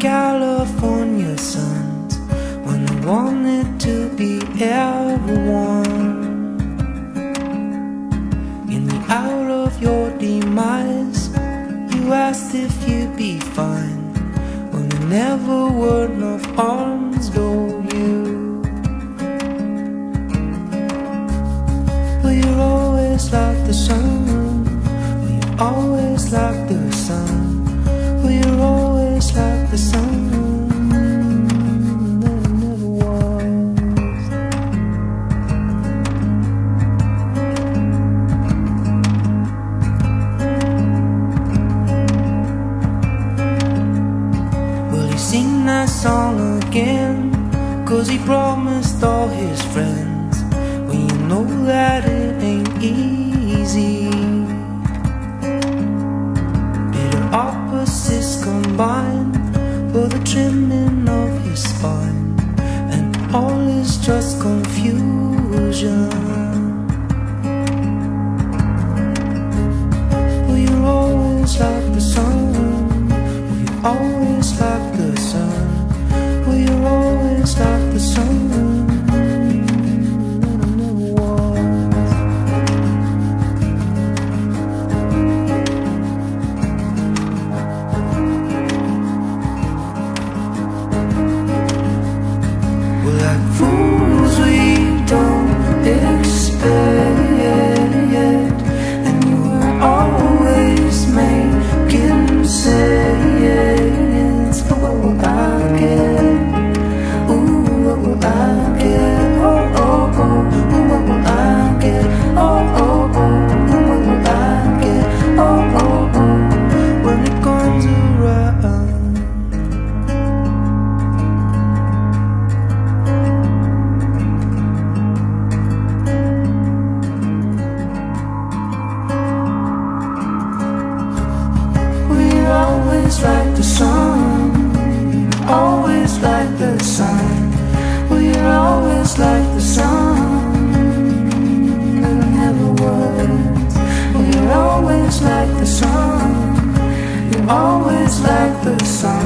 California suns when I wanted to be everyone. In the hour of your demise, you asked if you'd be fine. When there never were enough arms, though you. Well, you're always like the sun. Always like the sun. Well, you're always like the sun. Sing that song again? Cause he promised all his friends. Well, you know that it ain't easy. always like the sun. Will you always like the sun? Will I always like the sun. Always like the sun. We're always like the sun. I never was. have a word We're always like the sun. You're always like the sun.